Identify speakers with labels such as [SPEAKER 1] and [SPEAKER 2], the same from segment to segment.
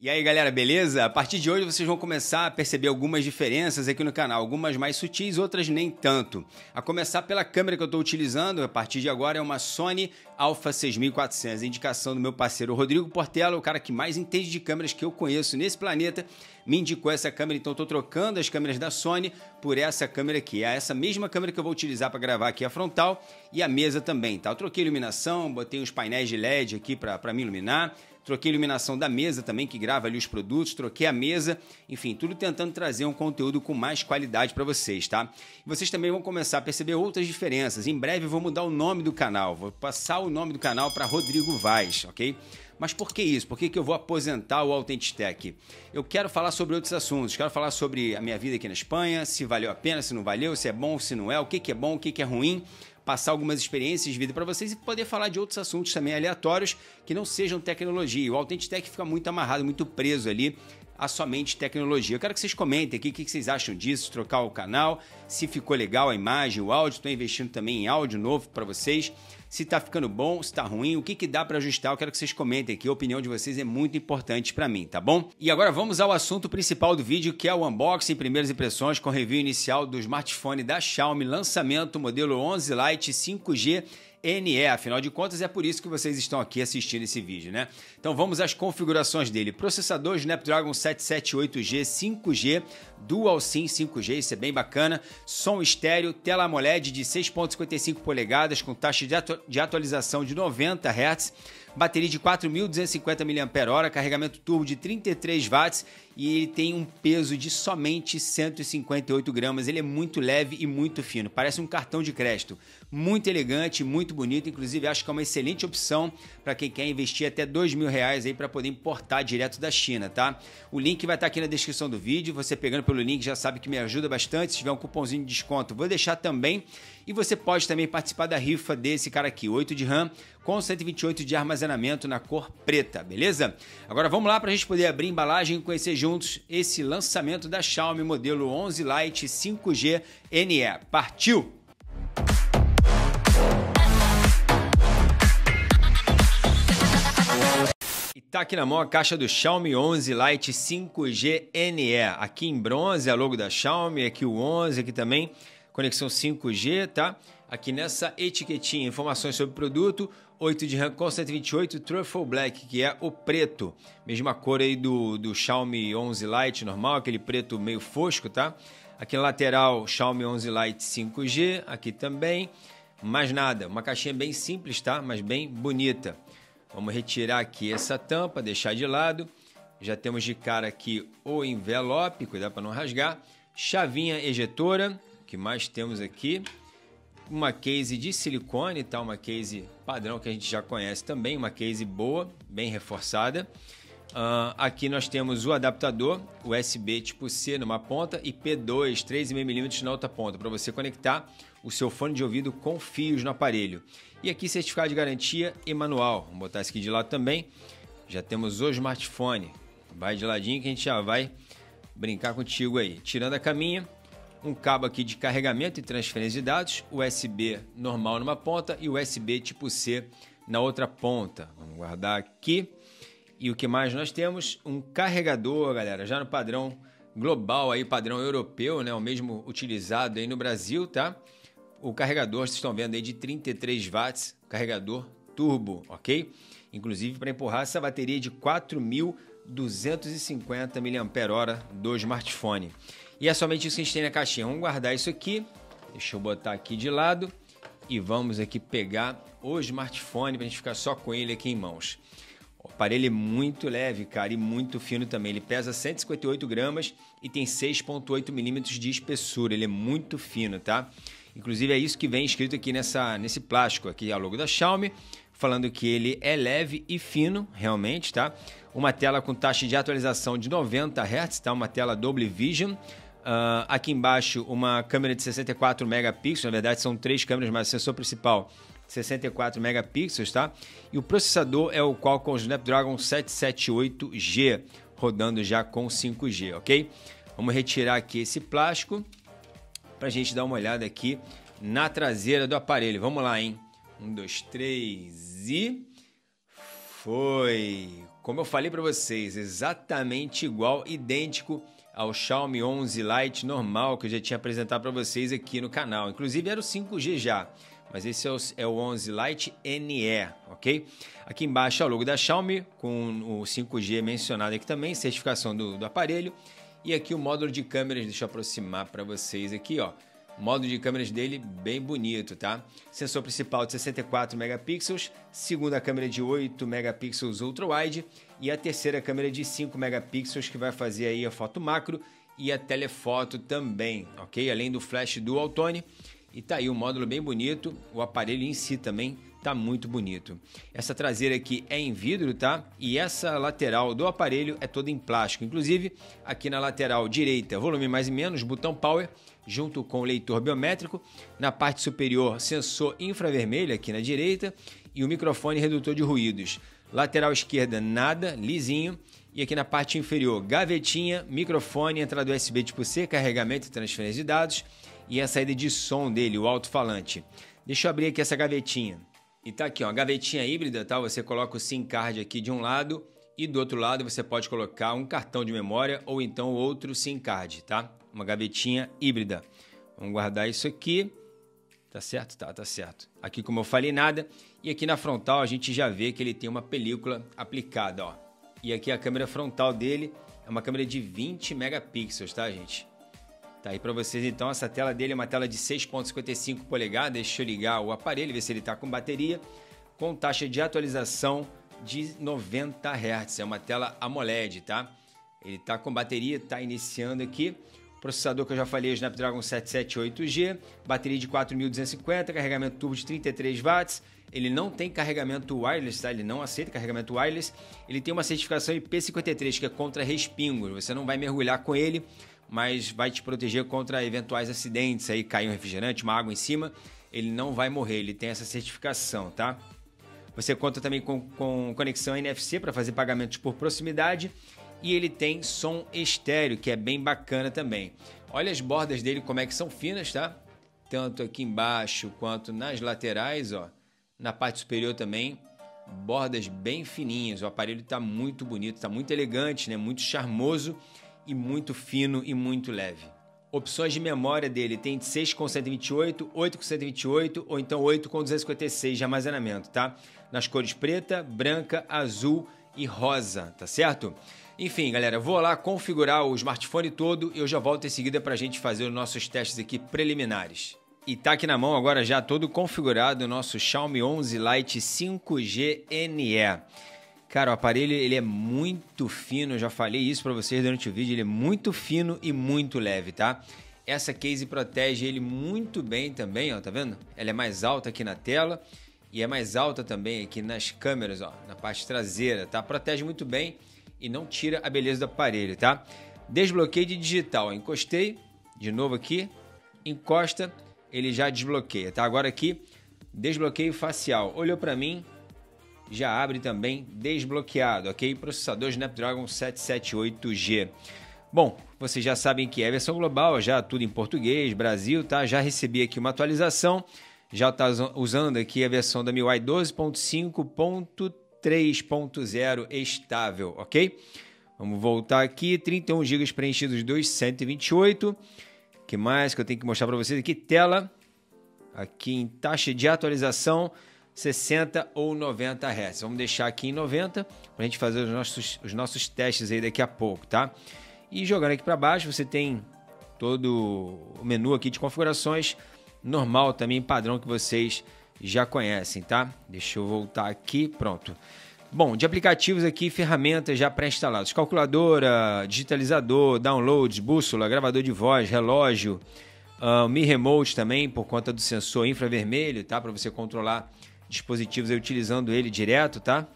[SPEAKER 1] E aí galera, beleza? A partir de hoje vocês vão começar a perceber algumas diferenças aqui no canal, algumas mais sutis, outras nem tanto. A começar pela câmera que eu estou utilizando, a partir de agora é uma Sony Alpha 6400, indicação do meu parceiro Rodrigo Portela, o cara que mais entende de câmeras que eu conheço nesse planeta, me indicou essa câmera, então estou trocando as câmeras da Sony por essa câmera aqui. É essa mesma câmera que eu vou utilizar para gravar aqui a frontal e a mesa também, tá? Eu troquei iluminação, botei uns painéis de LED aqui para me iluminar, troquei a iluminação da mesa também, que grava ali os produtos, troquei a mesa, enfim, tudo tentando trazer um conteúdo com mais qualidade para vocês, tá? E vocês também vão começar a perceber outras diferenças. Em breve vou mudar o nome do canal, vou passar o nome do canal para Rodrigo Vaz, ok? Mas por que isso? Por que, que eu vou aposentar o Authentic Eu quero falar sobre outros assuntos. Quero falar sobre a minha vida aqui na Espanha, se valeu a pena, se não valeu, se é bom, se não é, o que, que é bom, o que, que é ruim passar algumas experiências de vida para vocês e poder falar de outros assuntos também aleatórios que não sejam tecnologia. O Authentic fica muito amarrado, muito preso ali a somente tecnologia. Eu quero que vocês comentem aqui o que vocês acham disso, trocar o canal, se ficou legal a imagem, o áudio. Estou investindo também em áudio novo para vocês se tá ficando bom, se tá ruim, o que, que dá para ajustar. Eu quero que vocês comentem aqui, a opinião de vocês é muito importante para mim, tá bom? E agora vamos ao assunto principal do vídeo, que é o unboxing, primeiras impressões com review inicial do smartphone da Xiaomi, lançamento modelo 11 Lite 5G NE. Afinal de contas, é por isso que vocês estão aqui assistindo esse vídeo, né? Então vamos às configurações dele. Processador Snapdragon 778G 5G, Dual SIM 5G, isso é bem bacana. Som estéreo, tela AMOLED de 6.55 polegadas com taxa de, atu de atualização de 90 Hz bateria de 4.250 mAh, carregamento turbo de 33 watts e ele tem um peso de somente 158 gramas. Ele é muito leve e muito fino, parece um cartão de crédito. Muito elegante, muito bonito, inclusive acho que é uma excelente opção para quem quer investir até dois mil reais aí para poder importar direto da China, tá? O link vai estar tá aqui na descrição do vídeo. Você pegando pelo link já sabe que me ajuda bastante. Se tiver um cupomzinho de desconto, vou deixar também. E você pode também participar da rifa desse cara aqui, 8 de RAM com 128 de armazenamento na cor preta, beleza? Agora vamos lá para a gente poder abrir a embalagem e conhecer juntos esse lançamento da Xiaomi modelo 11 Lite 5G NE. Partiu! Tá aqui na mão a caixa do Xiaomi 11 Lite 5G NE. Aqui em bronze a logo da Xiaomi, aqui o 11, aqui também conexão 5G, tá? Aqui nessa etiquetinha, informações sobre o produto, 8 de RAM com 128 Truffle Black, que é o preto. Mesma cor aí do, do Xiaomi 11 Lite normal, aquele preto meio fosco, tá? Aqui na lateral, Xiaomi 11 Lite 5G, aqui também. Mais nada, uma caixinha bem simples, tá? Mas bem bonita. Vamos retirar aqui essa tampa, deixar de lado. Já temos de cara aqui o envelope, cuidado para não rasgar. Chavinha ejetora, que mais temos aqui? uma case de silicone, tá? Uma case padrão que a gente já conhece também, uma case boa, bem reforçada. Uh, aqui nós temos o adaptador USB tipo C numa ponta e P2 3,5mm na outra ponta para você conectar o seu fone de ouvido com fios no aparelho. E aqui certificado de garantia e manual. Vamos botar esse aqui de lado também. Já temos o smartphone. Vai de ladinho que a gente já vai brincar contigo aí. Tirando a caminha, um cabo aqui de carregamento e transferência de dados, USB normal numa ponta e USB tipo C na outra ponta. Vamos guardar aqui. E o que mais nós temos? Um carregador, galera, já no padrão global aí, padrão europeu, né? O mesmo utilizado aí no Brasil, tá? O carregador, vocês estão vendo aí de 33 watts, carregador turbo, ok? Inclusive para empurrar essa bateria de 4.250 mAh do smartphone. E é somente isso que a gente tem na caixinha. Vamos guardar isso aqui. Deixa eu botar aqui de lado. E vamos aqui pegar o smartphone para a gente ficar só com ele aqui em mãos. O aparelho é muito leve, cara, e muito fino também. Ele pesa 158 gramas e tem 6,8 milímetros de espessura. Ele é muito fino, tá? Inclusive é isso que vem escrito aqui nessa, nesse plástico aqui, a logo da Xiaomi, falando que ele é leve e fino, realmente, tá? Uma tela com taxa de atualização de 90 Hz, tá? Uma tela Dolby Vision Uh, aqui embaixo, uma câmera de 64 megapixels, na verdade são três câmeras, mas o sensor principal 64 megapixels, tá? E o processador é o Qualcomm Snapdragon 778G, rodando já com 5G, ok? Vamos retirar aqui esse plástico para a gente dar uma olhada aqui na traseira do aparelho. Vamos lá, hein? Um, dois, três e... Foi! como eu falei para vocês, exatamente igual, idêntico ao Xiaomi 11 Lite normal que eu já tinha apresentado para vocês aqui no canal. Inclusive era o 5G já, mas esse é o, é o 11 Lite NE, ok? Aqui embaixo é o logo da Xiaomi com o 5G mencionado aqui também, certificação do, do aparelho. E aqui o módulo de câmeras, deixa eu aproximar para vocês aqui, ó. Módulo de câmeras dele bem bonito, tá? Sensor principal de 64 megapixels, segunda câmera de 8 megapixels ultra wide e a terceira câmera de 5 megapixels que vai fazer aí a foto macro e a telefoto também, ok? Além do flash dual tone. E tá aí um módulo bem bonito, o aparelho em si também tá muito bonito. Essa traseira aqui é em vidro, tá? E essa lateral do aparelho é toda em plástico. Inclusive, aqui na lateral direita, volume mais e menos, botão power, junto com o leitor biométrico. Na parte superior, sensor infravermelho aqui na direita e o microfone redutor de ruídos. Lateral esquerda, nada, lisinho. E aqui na parte inferior, gavetinha, microfone, entrada USB tipo C, carregamento e transferência de dados. E a saída de som dele, o alto-falante. Deixa eu abrir aqui essa gavetinha. E tá aqui, ó, gavetinha híbrida, tá? Você coloca o SIM card aqui de um lado e do outro lado você pode colocar um cartão de memória ou então outro SIM card, tá? Uma gavetinha híbrida. Vamos guardar isso aqui. Tá certo? Tá, tá certo. Aqui, como eu falei, nada. E aqui na frontal a gente já vê que ele tem uma película aplicada, ó. E aqui a câmera frontal dele é uma câmera de 20 megapixels, tá, gente? Tá aí para vocês então, essa tela dele é uma tela de 6.55 polegadas. Deixa eu ligar o aparelho, ver se ele está com bateria, com taxa de atualização de 90 Hz. É uma tela AMOLED, tá? Ele está com bateria, está iniciando aqui. Processador que eu já falei, Snapdragon 778G, bateria de 4250, carregamento turbo de 33 watts. Ele não tem carregamento wireless, tá? Ele não aceita carregamento wireless. Ele tem uma certificação IP53 que é contra respingos. Você não vai mergulhar com ele, mas vai te proteger contra eventuais acidentes, aí cair um refrigerante, uma água em cima, ele não vai morrer, ele tem essa certificação, tá? Você conta também com, com conexão NFC para fazer pagamentos por proximidade e ele tem som estéreo, que é bem bacana também. Olha as bordas dele como é que são finas, tá? Tanto aqui embaixo quanto nas laterais, ó. Na parte superior também, bordas bem fininhas. O aparelho está muito bonito, está muito elegante, né? Muito charmoso e muito fino e muito leve. Opções de memória dele tem de 6 com 128, 8 com 128 ou então 8 com 256 de armazenamento, tá? Nas cores preta, branca, azul e rosa, tá certo? Enfim, galera, vou lá configurar o smartphone todo e eu já volto em seguida para a gente fazer os nossos testes aqui preliminares. E tá aqui na mão agora já todo configurado o nosso Xiaomi 11 Lite 5G NE. Cara, o aparelho ele é muito fino, eu já falei isso para vocês durante o vídeo, ele é muito fino e muito leve, tá? Essa case protege ele muito bem também, ó, tá vendo? Ela é mais alta aqui na tela e é mais alta também aqui nas câmeras, ó, na parte traseira, tá? Protege muito bem e não tira a beleza do aparelho, tá? Desbloqueio de digital, encostei, de novo aqui, encosta, ele já desbloqueia, tá? Agora aqui, desbloqueio facial, olhou para mim, já abre também desbloqueado, ok? Processador Snapdragon 778G. Bom, vocês já sabem que é a versão global, já tudo em português, Brasil, tá? Já recebi aqui uma atualização, já está usando aqui a versão da MIUI 12.5.3.0 estável, ok? Vamos voltar aqui, 31 GB preenchidos dos 128. que mais que eu tenho que mostrar para vocês aqui? Tela, aqui em taxa de atualização, 60 ou 90 Hz. Vamos deixar aqui em 90 para a gente fazer os nossos, os nossos testes aí daqui a pouco, tá? E jogando aqui para baixo, você tem todo o menu aqui de configurações normal também, padrão que vocês já conhecem, tá? Deixa eu voltar aqui, pronto. Bom, de aplicativos aqui, ferramentas já pré-instaladas. Calculadora, digitalizador, downloads, bússola, gravador de voz, relógio, uh, Mi Remote também, por conta do sensor infravermelho, tá? Para você controlar dispositivos aí utilizando ele direto, tá?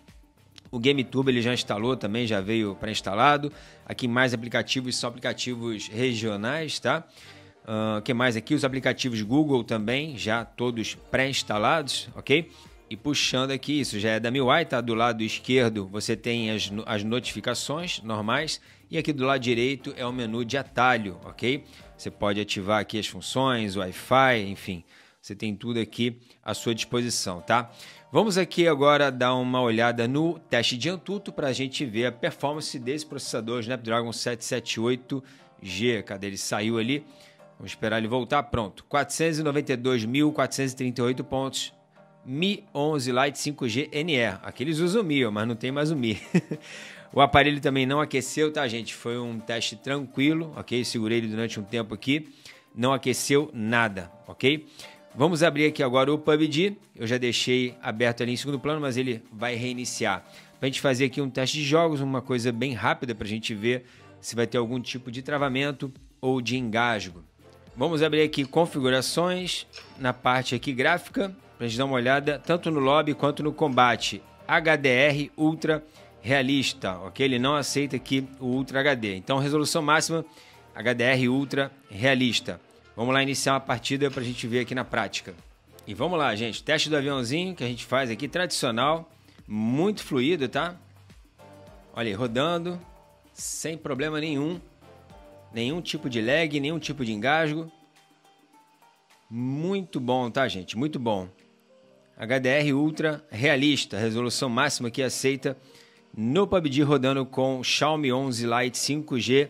[SPEAKER 1] O GameTube ele já instalou também, já veio pré-instalado. Aqui mais aplicativos, são aplicativos regionais, tá? O uh, que mais aqui? Os aplicativos Google também, já todos pré-instalados, ok? E puxando aqui, isso já é da MIUI, tá? Do lado esquerdo você tem as, as notificações normais e aqui do lado direito é o menu de atalho, ok? Você pode ativar aqui as funções, Wi-Fi, enfim, Você tem tudo aqui à sua disposição, tá? Vamos aqui agora dar uma olhada no teste de Antutu para a gente ver a performance desse processador Snapdragon 778G. Cadê ele? Saiu ali. Vamos esperar ele voltar. Pronto. 492.438 pontos. Mi 11 Lite 5G NE. Aqui eles usam Mi, mas não tem mais o Mi. o aparelho também não aqueceu, tá, gente? Foi um teste tranquilo, ok? Segurei ele durante um tempo aqui. Não aqueceu nada, ok? Vamos abrir aqui agora o PUBG. Eu já deixei aberto ali em segundo plano, mas ele vai reiniciar. Para a gente fazer aqui um teste de jogos, uma coisa bem rápida para a gente ver se vai ter algum tipo de travamento ou de engasgo. Vamos abrir aqui configurações na parte aqui gráfica para a gente dar uma olhada tanto no lobby quanto no combate. HDR Ultra Realista, ok? Ele não aceita aqui o Ultra HD. Então resolução máxima HDR Ultra Realista. Vamos lá iniciar uma partida para a gente ver aqui na prática. E vamos lá, gente. Teste do aviãozinho que a gente faz aqui, tradicional. Muito fluido, tá? Olha aí, rodando. Sem problema nenhum. Nenhum tipo de lag, nenhum tipo de engasgo. Muito bom, tá, gente? Muito bom. HDR Ultra realista, resolução máxima que aceita no PUBG rodando com Xiaomi 11 Lite 5G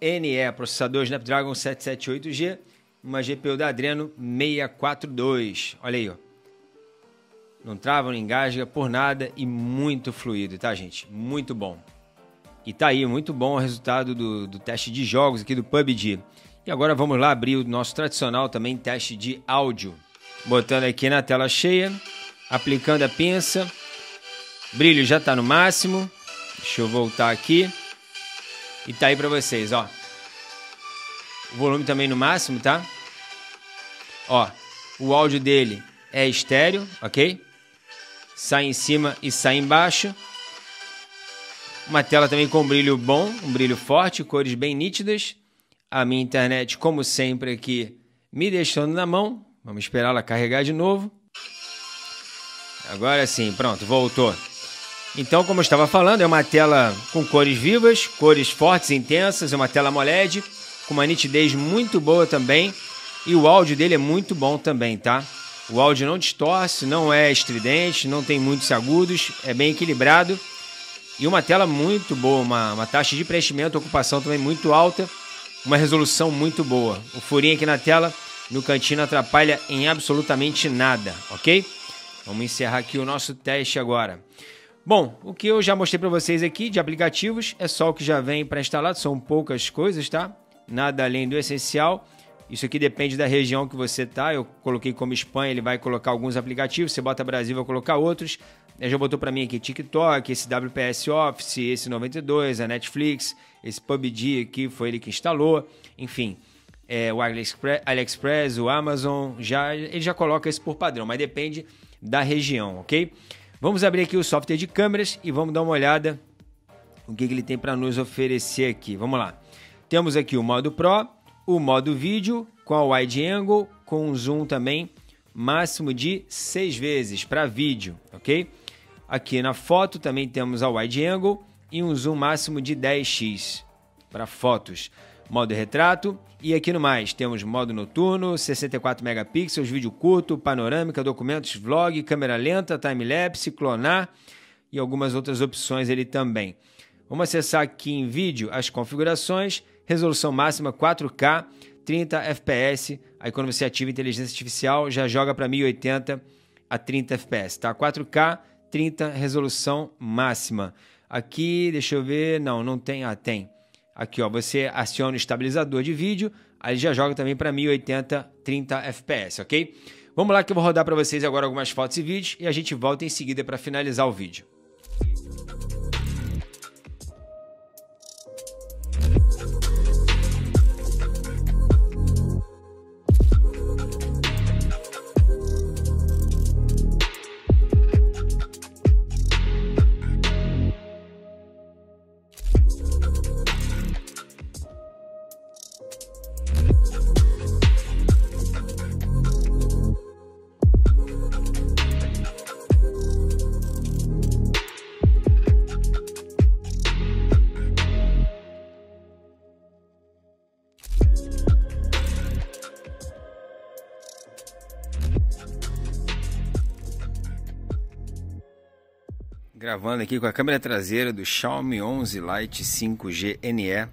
[SPEAKER 1] NE, processador Snapdragon 778G uma GPU da Adreno 642. Olha aí, ó. Não trava, não engasga por nada e muito fluido, tá, gente? Muito bom. E tá aí, muito bom o resultado do, do teste de jogos aqui do PUBG. E agora vamos lá abrir o nosso tradicional também teste de áudio. Botando aqui na tela cheia, aplicando a pinça. Brilho já tá no máximo. Deixa eu voltar aqui. E tá aí para vocês, ó. O volume também no máximo, tá? Ó, o áudio dele é estéreo, ok? Sai em cima e sai embaixo. Uma tela também com brilho bom, um brilho forte, cores bem nítidas. A minha internet, como sempre, aqui me deixando na mão. Vamos esperar ela carregar de novo. Agora sim, pronto, voltou. Então, como eu estava falando, é uma tela com cores vivas, cores fortes e intensas, é uma tela AMOLED com uma nitidez muito boa também. E o áudio dele é muito bom também, tá? O áudio não distorce, não é estridente, não tem muitos agudos, é bem equilibrado. E uma tela muito boa, uma, uma taxa de preenchimento, ocupação também muito alta, uma resolução muito boa. O furinho aqui na tela, no cantinho, não atrapalha em absolutamente nada, ok? Vamos encerrar aqui o nosso teste agora. Bom, o que eu já mostrei para vocês aqui de aplicativos é só o que já vem pré-instalado, são poucas coisas, tá? Nada além do essencial. Isso aqui depende da região que você tá. Eu coloquei como Espanha, ele vai colocar alguns aplicativos. Você bota Brasil, vai colocar outros. Ele já botou para mim aqui TikTok, esse WPS Office, esse 92, a Netflix, esse PUBG aqui foi ele que instalou. Enfim, é, o AliExpress, AliExpress, o Amazon, já ele já coloca isso por padrão, mas depende da região, ok? Vamos abrir aqui o software de câmeras e vamos dar uma olhada o que, que ele tem para nos oferecer aqui. Vamos lá. Temos aqui o modo Pro, o modo vídeo com a wide angle, com um zoom também máximo de 6 vezes para vídeo, ok? Aqui na foto também temos a wide angle e um zoom máximo de 10x para fotos. Modo retrato e aqui no mais temos modo noturno, 64 megapixels, vídeo curto, panorâmica, documentos, vlog, câmera lenta, time-lapse, clonar e algumas outras opções ele também. Vamos acessar aqui em vídeo as configurações resolução máxima 4K, 30 FPS. Aí quando você ativa inteligência artificial, já joga para 1080 a 30 FPS, tá? 4K, 30 resolução máxima. Aqui, deixa eu ver, não, não tem, ah, tem. Aqui, ó, você aciona o estabilizador de vídeo, aí já joga também para 1080, 30 FPS, ok? Vamos lá que eu vou rodar para vocês agora algumas fotos e vídeos e a gente volta em seguida para finalizar o vídeo. Gravando aqui com a câmera traseira do Xiaomi 11 Lite 5G NE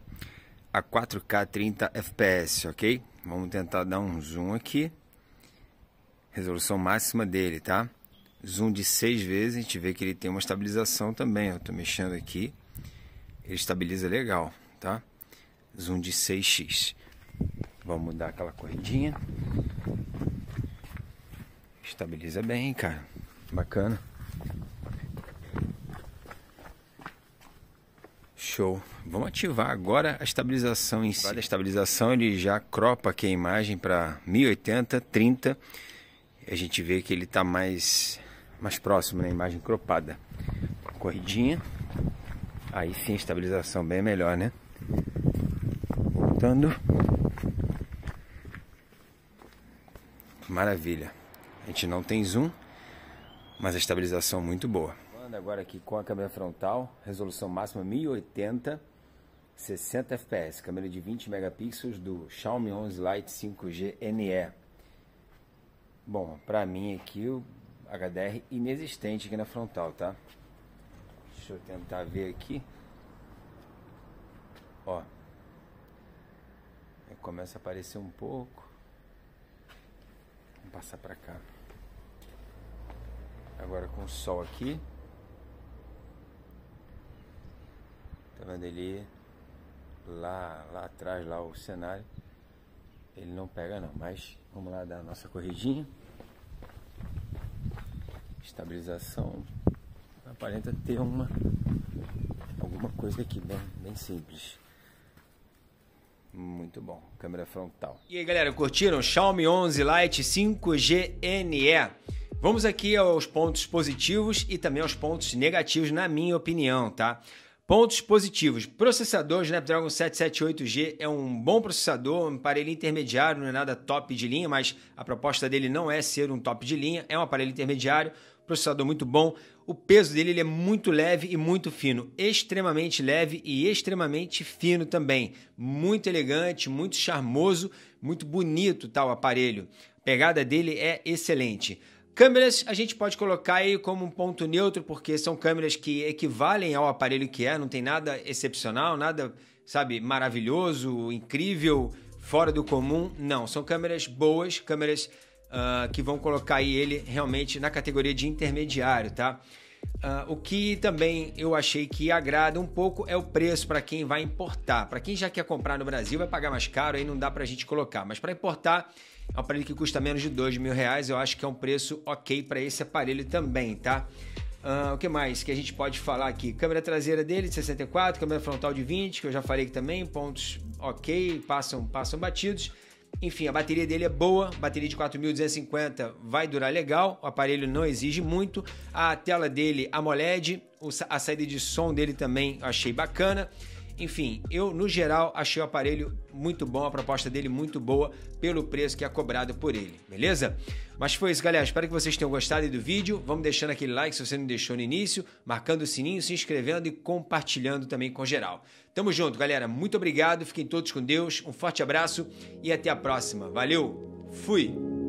[SPEAKER 1] a 4K 30 FPS, ok? Vamos tentar dar um zoom aqui. Resolução máxima dele, tá? Zoom de 6 vezes, a gente vê que ele tem uma estabilização também. Eu tô mexendo aqui. Ele estabiliza legal, tá? Zoom de 6x. Vamos dar aquela corridinha. Estabiliza bem, cara. Bacana. Show. Vamos ativar agora a estabilização em si. A estabilização ele já cropa aqui a imagem para 1080, 30. E a gente vê que ele está mais, mais próximo na né? imagem cropada. Corridinha. Aí sim, estabilização bem melhor, né? Voltando. Maravilha. A gente não tem zoom, mas a estabilização muito boa agora aqui com a câmera frontal, resolução máxima 1080, 60 fps, câmera de 20 megapixels do Xiaomi 11 Lite 5G NE. Bom, pra mim aqui o HDR inexistente aqui na frontal, tá? Deixa eu tentar ver aqui. Ó. Começa a aparecer um pouco. Vamos passar pra cá. Agora com o sol aqui. Vendo ele lá, lá atrás, lá o cenário. Ele não pega não, mas vamos lá dar a nossa corridinha. Estabilização. Aparenta ter uma alguma coisa aqui bem, bem simples. Muito bom, câmera frontal. E aí galera, curtiram? Xiaomi 11 Lite 5G NE. Vamos aqui aos pontos positivos e também aos pontos negativos, na minha opinião, tá? Pontos positivos. Processador Snapdragon 778G é um bom processador, um aparelho intermediário, não é nada top de linha, mas a proposta dele não é ser um top de linha, é um aparelho intermediário, processador muito bom. O peso dele ele é muito leve e muito fino, extremamente leve e extremamente fino também. Muito elegante, muito charmoso, muito bonito tal tá, aparelho. A pegada dele é excelente. Câmeras a gente pode colocar aí como um ponto neutro, porque são câmeras que equivalem ao aparelho que é, não tem nada excepcional, nada, sabe, maravilhoso, incrível, fora do comum. Não, são câmeras boas, câmeras uh, que vão colocar aí ele realmente na categoria de intermediário, tá? Uh, o que também eu achei que agrada um pouco é o preço para quem vai importar. Para quem já quer comprar no Brasil, vai pagar mais caro, aí não dá para a gente colocar. Mas para importar, é um aparelho que custa menos de dois mil reais. Eu acho que é um preço ok para esse aparelho também, tá? Uh, o que mais que a gente pode falar aqui? Câmera traseira dele de 64, câmera frontal de 20, que eu já falei aqui também, pontos ok, passam, passam batidos. Enfim, a bateria dele é boa, bateria de 4250 vai durar legal, o aparelho não exige muito. A tela dele AMOLED, a saída de som dele também achei bacana. Enfim, eu no geral achei o aparelho muito bom, a proposta dele muito boa pelo preço que é cobrado por ele, beleza? Mas foi isso, galera. Espero que vocês tenham gostado do vídeo. Vamos deixando aquele like se você não deixou no início, marcando o sininho, se inscrevendo e compartilhando também com geral. Tamo junto, galera. Muito obrigado. Fiquem todos com Deus. Um forte abraço e até a próxima. Valeu. Fui.